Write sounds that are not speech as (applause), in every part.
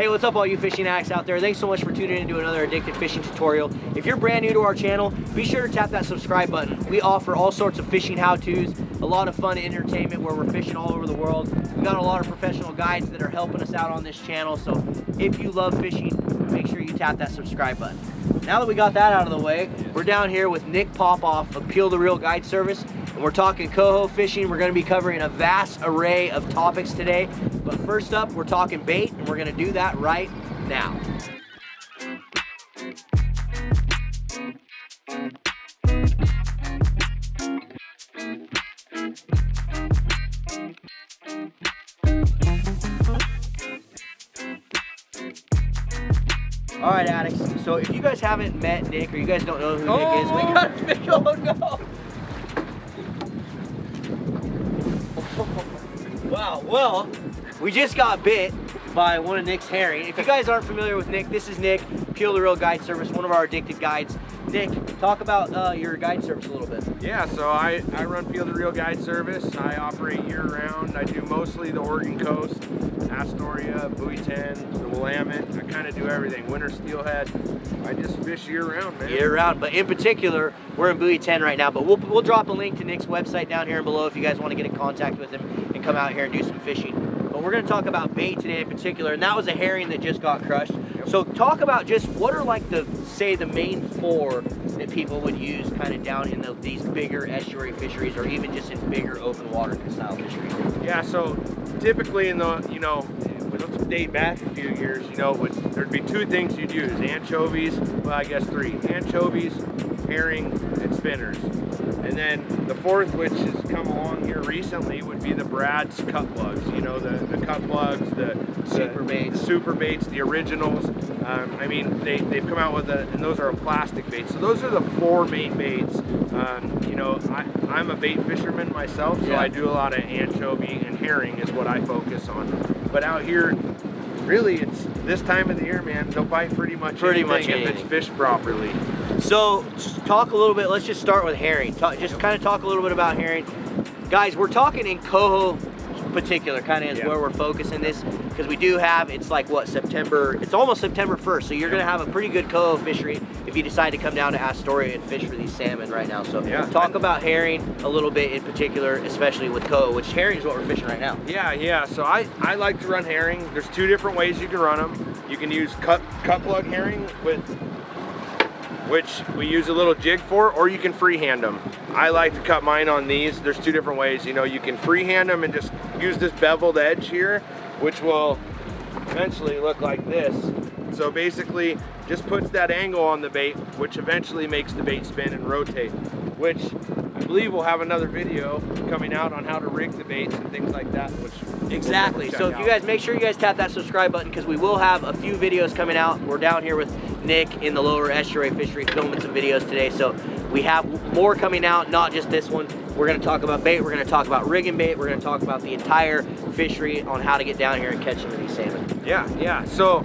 Hey, what's up all you fishing addicts out there? Thanks so much for tuning in to another Addicted Fishing tutorial. If you're brand new to our channel, be sure to tap that subscribe button. We offer all sorts of fishing how-tos, a lot of fun entertainment where we're fishing all over the world. We've got a lot of professional guides that are helping us out on this channel, so if you love fishing, make sure you tap that subscribe button. Now that we got that out of the way, we're down here with Nick Popoff of Peel the Reel Guide Service, and we're talking coho fishing. We're gonna be covering a vast array of topics today, but first up, we're talking bait, and we're gonna do that right now. All right, addicts. So if you guys haven't met Nick or you guys don't know who Nick is, oh, we got a fish. Oh no! Wow. Well, we just got bit by one of Nick's herring. If you guys aren't familiar with Nick, this is Nick, Peel the Reel Guide Service, one of our addicted guides. Nick, talk about uh, your guide service a little bit. Yeah, so I, I run Peel the Reel Guide Service. I operate year round. I do mostly the Oregon coast, Astoria, Buoy 10, the Willamette. I kind of do everything. Winter steelhead. I just fish year round, man. Year round, but in particular, we're in Buoy 10 right now, but we'll, we'll drop a link to Nick's website down here and below if you guys want to get in contact with him and come out here and do some fishing. But we're going to talk about bait today in particular, and that was a herring that just got crushed. So talk about just what are like the, say, the main four that people would use kind of down in the, these bigger estuary fisheries or even just in bigger open water style fisheries? Yeah, so typically in the, you know, let's date back a few years, you know, would, there'd be two things you'd use, anchovies, well, I guess three, anchovies, herring, and spinners. And then the fourth, which has come along here recently, would be the Brad's cut plugs. You know, the, the cut plugs, the, the super baits, super baits, the originals. Um, I mean, they, they've come out with a, and those are a plastic bait. So those are the four main baits. Um, you know, I, I'm a bait fisherman myself, so yeah. I do a lot of anchovy and herring is what I focus on. But out here, really, it's this time of the year, man. They'll bite pretty much pretty anything much anything. if it's fished properly. So, talk a little bit. Let's just start with herring. Talk, just kind of talk a little bit about herring, guys. We're talking in coho particular kind of is yeah. where we're focusing this because we do have it's like what September it's almost September 1st so you're gonna have a pretty good coho fishery if you decide to come down to Astoria and fish for these salmon right now so yeah. talk about herring a little bit in particular especially with coho which herring is what we're fishing right now yeah yeah so I I like to run herring there's two different ways you can run them you can use cut cut plug herring with which we use a little jig for, or you can freehand them. I like to cut mine on these. There's two different ways. You know, you can freehand them and just use this beveled edge here, which will eventually look like this. So basically, just puts that angle on the bait, which eventually makes the bait spin and rotate, which I believe we'll have another video coming out on how to rig the baits and things like that, which Exactly. So if you guys, make sure you guys tap that subscribe button because we will have a few videos coming out. We're down here with Nick in the lower estuary fishery filming some videos today. So we have more coming out, not just this one. We're gonna talk about bait, we're gonna talk about rigging bait, we're gonna talk about the entire fishery on how to get down here and catch some of these salmon. Yeah, yeah. So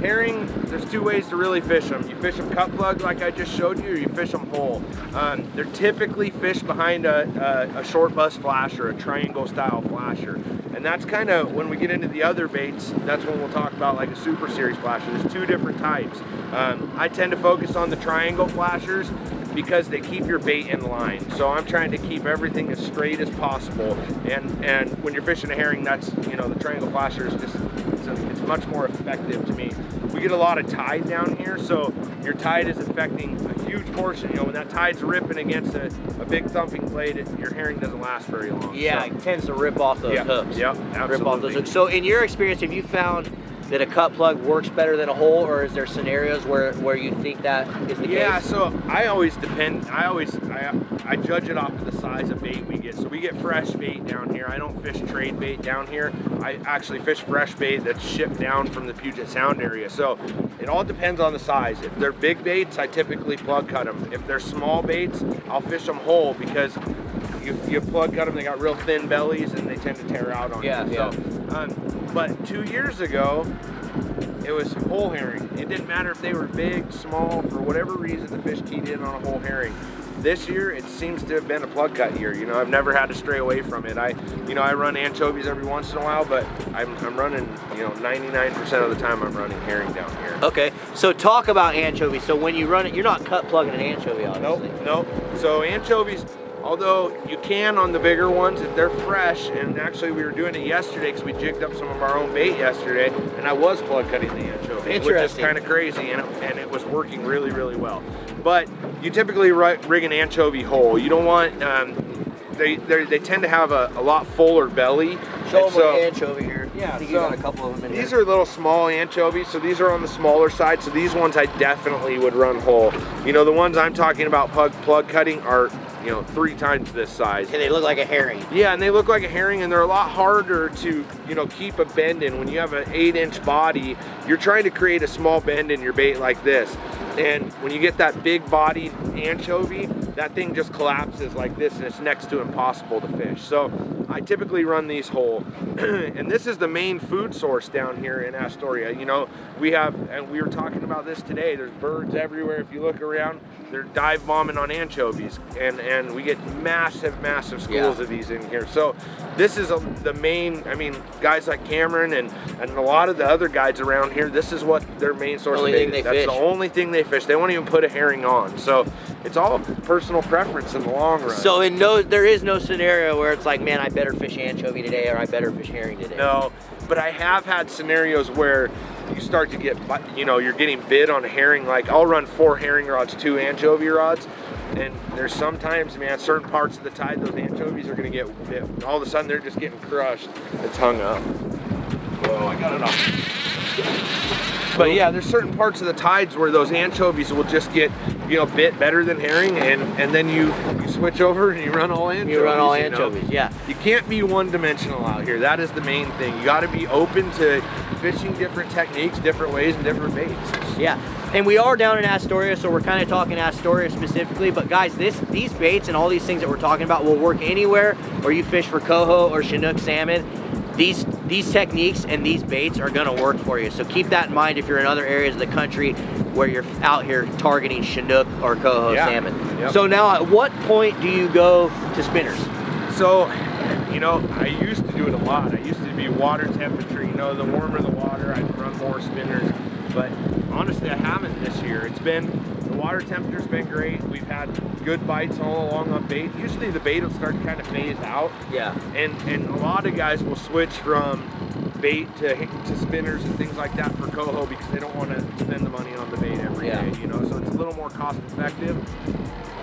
herring, there's two ways to really fish them. You fish them cut plug like I just showed you, or you fish them whole. Um, they're typically fished behind a, a, a short bus flasher, a triangle style flasher. And that's kind of, when we get into the other baits, that's when we'll talk about like a super series flasher. There's two different types. Um, I tend to focus on the triangle flashers because they keep your bait in line. So I'm trying to keep everything as straight as possible. And and when you're fishing a herring, that's, you know, the triangle flasher is just, much more effective to me. We get a lot of tide down here, so your tide is affecting a huge portion. You know, when that tide's ripping against a, a big thumping blade, it, your herring doesn't last very long. Yeah, so. it tends to rip off those yeah, hooks. Yep, absolutely. Rip off those hooks. So in your experience, have you found that a cut plug works better than a whole or is there scenarios where where you think that is the yeah, case? Yeah, so I always depend I always I, I judge it off of the size of bait we get. So we get fresh bait down here. I don't fish trade bait down here. I actually fish fresh bait that's shipped down from the Puget Sound area. So it all depends on the size. If they're big baits, I typically plug cut them. If they're small baits, I'll fish them whole because you, you plug cut them, they got real thin bellies and they tend to tear out on yeah, you. Yeah. So, um, but two years ago, it was whole herring. It didn't matter if they were big, small, for whatever reason the fish keyed in on a whole herring. This year, it seems to have been a plug cut year. You know, I've never had to stray away from it. I, you know, I run anchovies every once in a while, but I'm, I'm running, you know, 99% of the time I'm running herring down here. Okay, so talk about anchovies. So when you run it, you're not cut plugging an anchovy, obviously. Nope, nope. So anchovies, although you can on the bigger ones if they're fresh, and actually we were doing it yesterday because we jigged up some of our own bait yesterday, and I was plug cutting the anchovies, which is kind of crazy, and it, and it was working really, really well. But you typically rig an anchovy whole. You don't want, um, they, they tend to have a, a lot fuller belly. Show them so, anchovy here. Yeah, I think so you got a couple of them These here. are little small anchovies, so these are on the smaller side. So these ones I definitely would run whole. You know, the ones I'm talking about plug, plug cutting are you know, three times this size. And they look like a herring. Yeah, and they look like a herring and they're a lot harder to, you know, keep a bend in. When you have an eight inch body, you're trying to create a small bend in your bait like this. And when you get that big bodied anchovy, that thing just collapses like this and it's next to impossible to fish. So I typically run these whole. (clears throat) and this is the main food source down here in Astoria. You know, we have, and we were talking about this today, there's birds everywhere. If you look around, they're dive bombing on anchovies. And, and we get massive, massive schools yeah. of these in here. So this is a, the main, I mean, guys like Cameron and, and a lot of the other guides around here, this is what their main source only of bait is. That's fish. the only thing they fish. They won't even put a herring on. So it's all personal preference in the long run. So in no, there is no scenario where it's like, man, I better fish anchovy today or I better fish herring today. No, but I have had scenarios where you start to get, you know, you're getting bid on herring. Like I'll run four herring rods, two anchovy rods, and there's sometimes, man, certain parts of the tide, those anchovies are gonna get, bit all of a sudden they're just getting crushed. It's hung up. Whoa, I got it off. But yeah, there's certain parts of the tides where those anchovies will just get, you know, bit better than herring, and and then you switch over and you run all anchovies. You run all anchovies, know? yeah. You can't be one-dimensional out here. That is the main thing. You got to be open to fishing different techniques, different ways, and different baits. Yeah. And we are down in Astoria, so we're kind of talking Astoria specifically. But guys, this these baits and all these things that we're talking about will work anywhere where you fish for coho or Chinook salmon these these techniques and these baits are gonna work for you. So keep that in mind if you're in other areas of the country where you're out here targeting Chinook or coho yeah. salmon. Yep. So now at what point do you go to spinners? So, you know, I used to do it a lot. I used to be water temperature, you know, the warmer the water, I'd run more spinners. But honestly, I haven't this year. It's been, the water temperature's been great. We've had good bites all along on bait. Usually the bait will start to kind of phase out. Yeah. And, and a lot of guys will switch from bait to, to spinners and things like that for coho because they don't want to spend the money on the bait every yeah. day, you know, so it's a little more cost effective.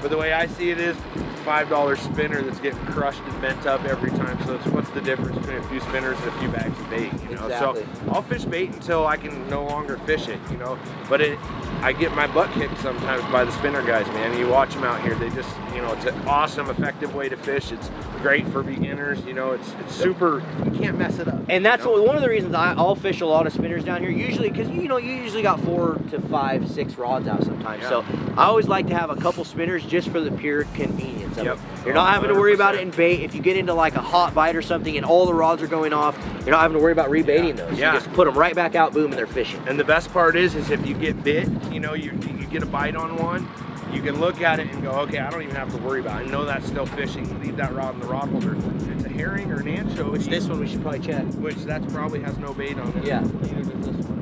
But the way I see it is, $5 spinner that's getting crushed and bent up every time. So what's the difference between a few spinners and a few bags of bait, you know? Exactly. So I'll fish bait until I can no longer fish it, you know? But it, I get my butt kicked sometimes by the spinner guys, man. You watch them out here, they just, you know, it's an awesome, effective way to fish. It's great for beginners, you know, it's it's super, you can't mess it up. And that's you know? one of the reasons I, I'll fish a lot of spinners down here, usually, because, you know, you usually got four to five, six rods out sometimes. Yeah. So I always like to have a couple spinners just for the pure convenience of yep. it. You're not having to worry about it in bait. If you get into like a hot bite or something and all the rods are going off, you're not having to worry about rebaiting yeah. those. Yeah. You just put them right back out, boom, and they're fishing. And the best part is, is if you get bit, you know, you, you get a bite on one, you can look at it and go, okay, I don't even have to worry about it. I know that's still fishing. Leave that rod in the rod holder. If it's a herring or an anchovy. Which this one we should probably check. Which that probably has no bait on it. Yeah. (laughs)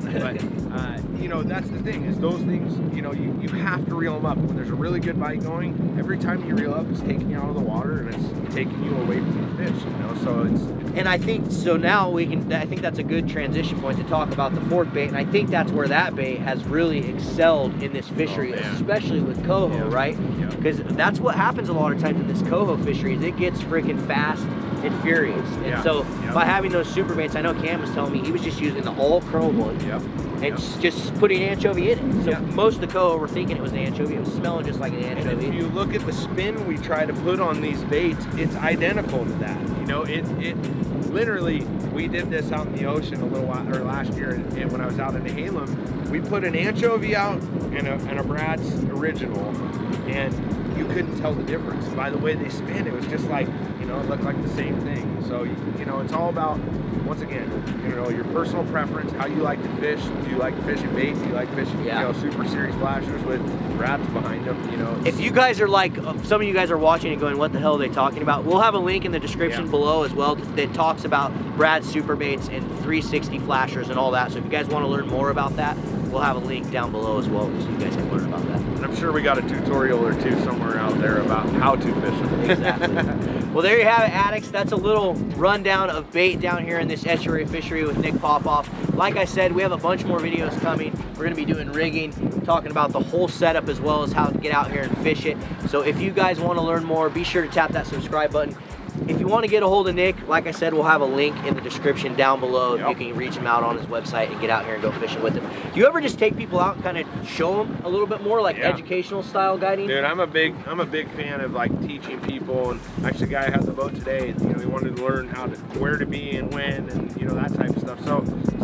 but, uh, you know, that's the thing is those things, you know, you, you have to reel them up. When there's a really good bite going, every time you reel up, it's taking you out of the water and it's taking you away from the fish, you know, so it's, and I think so now we can I think that's a good transition point to talk about the fork bait and I think that's where that bait has really excelled in this fishery oh, especially with coho yeah. right because yeah. that's what happens a lot of times in this coho fishery is it gets freaking fast and furious and yeah. so by having those super baits I know Cam was telling me he was just using the all chrome one yep. and yep. just putting anchovy in it so most of the coho were thinking it was an anchovy it was smelling just like an anchovy and if you look at the spin we try to put on these baits it's identical to that you know it it literally, we did this out in the ocean a little while, or last year, and when I was out in Nehalem, we put an anchovy out and a, and a Brad's original, and you couldn't tell the difference. By the way they spin, it was just like, know, it looked like the same thing. So, you know, it's all about, once again, you know, your personal preference, how you like to fish. Do you like fishing bait? Do you like fishing, Yeah. you know, super series flashers with wraps behind them? You know, If you guys are like, uh, some of you guys are watching and going, what the hell are they talking about? We'll have a link in the description Yeah. below as well that talks about Brad's super baits and 360 flashers and all that. So if you guys want to learn more about that, we'll have a link down below as well so you guys can learn about that. and I'm sure we got a tutorial or two somewhere out there about how to fish them. Exactly. (laughs) well, there you have it, addicts. That's a little rundown of bait down here in this estuary fishery with Nick Popoff. Like I said, we have a bunch more videos coming. We're going to be doing rigging, talking about the whole setup as well as how to get out here and fish it. So if you guys want to learn more, be sure to tap that subscribe button. If you want to get a hold of Nick, like I said, we'll have a link in the description down below. Yep. You can reach him out on his website and get out here and go fishing with him. Do you ever just take people out and kind of show them a little bit more, like Yeah. educational style guiding? Dude, I'm a big I'm a big fan of like teaching people and actually a guy has a boat today, you know, he wanted to learn how to where to be and when and you know that type of stuff. So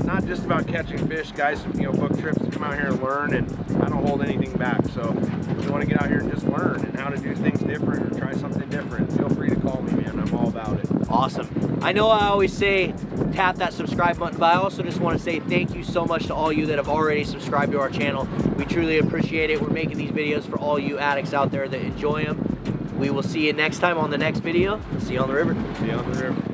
not just about catching fish, guys, you know, book trips to come out here and learn and I don't hold anything back. So if you want to get out here and just learn and how to do things different or try something different, feel free to call me, man. I'm all about it. Awesome. I know I always say tap that subscribe button, but I also just want to say thank you so much to all you that have already subscribed to our channel. We truly appreciate it. We're making these videos for all you addicts out there that enjoy them. We will see you next time on the next video. See you on the river. See you on the